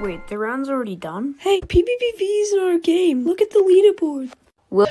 Wait, the round's already done? Hey, PvP's in our game. Look at the leaderboard. Well,